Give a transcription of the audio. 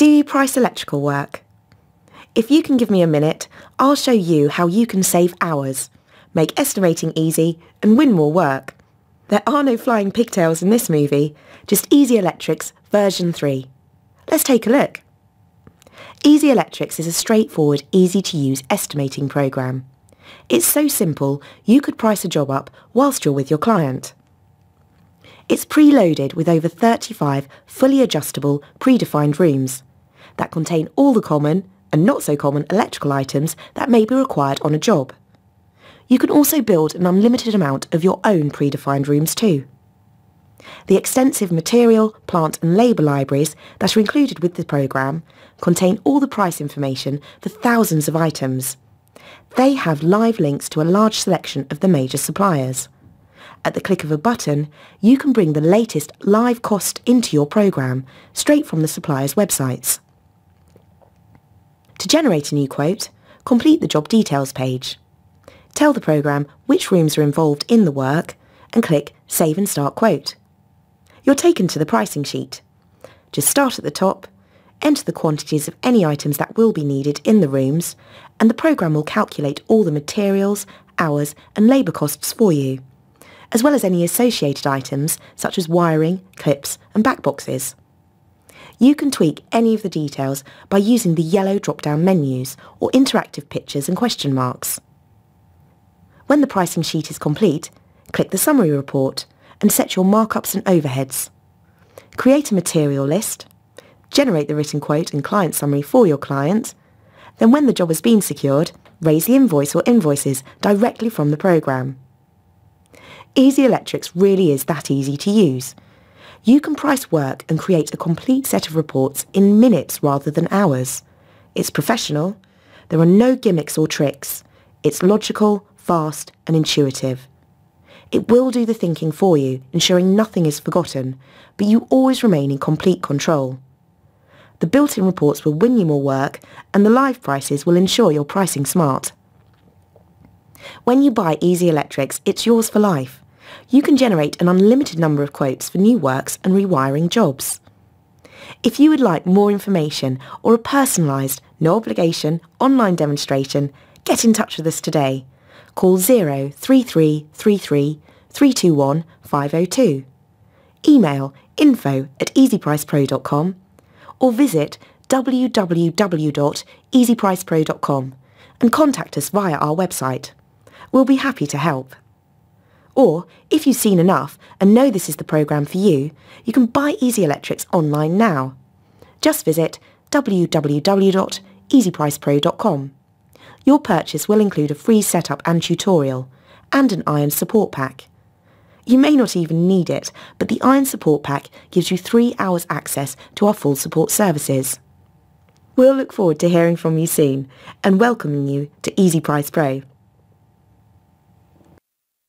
Do you price electrical work? If you can give me a minute, I'll show you how you can save hours, make estimating easy and win more work. There are no flying pigtails in this movie, just Easy Electrics version 3. Let's take a look. Easy Electrics is a straightforward, easy-to-use estimating program. It's so simple, you could price a job up whilst you're with your client. It's preloaded with over 35 fully adjustable, predefined rooms that contain all the common and not so common electrical items that may be required on a job. You can also build an unlimited amount of your own predefined rooms too. The extensive material, plant and labour libraries that are included with the programme contain all the price information for thousands of items. They have live links to a large selection of the major suppliers at the click of a button, you can bring the latest live cost into your program straight from the supplier's websites. To generate a new quote, complete the job details page. Tell the program which rooms are involved in the work and click Save and Start Quote. You're taken to the pricing sheet. Just start at the top, enter the quantities of any items that will be needed in the rooms, and the program will calculate all the materials, hours and labour costs for you as well as any associated items such as wiring, clips and backboxes. You can tweak any of the details by using the yellow drop-down menus or interactive pictures and question marks. When the pricing sheet is complete, click the summary report and set your markups and overheads. Create a material list, generate the written quote and client summary for your client, then when the job has been secured, raise the invoice or invoices directly from the programme. Easy Electrics really is that easy to use. You can price work and create a complete set of reports in minutes rather than hours. It's professional. There are no gimmicks or tricks. It's logical, fast and intuitive. It will do the thinking for you, ensuring nothing is forgotten, but you always remain in complete control. The built-in reports will win you more work and the live prices will ensure you're pricing smart. When you buy Easy Electrics, it's yours for life. You can generate an unlimited number of quotes for new works and rewiring jobs. If you would like more information or a personalised, no obligation online demonstration, get in touch with us today. Call 03333 321 502. Email info at easypricepro.com or visit www.easypricepro.com and contact us via our website. We'll be happy to help. Or, if you've seen enough and know this is the programme for you, you can buy Easy Electrics online now. Just visit www.easypricepro.com. Your purchase will include a free setup and tutorial, and an iron support pack. You may not even need it, but the Iron Support Pack gives you three hours access to our full support services. We'll look forward to hearing from you soon and welcoming you to Easy Price Pro.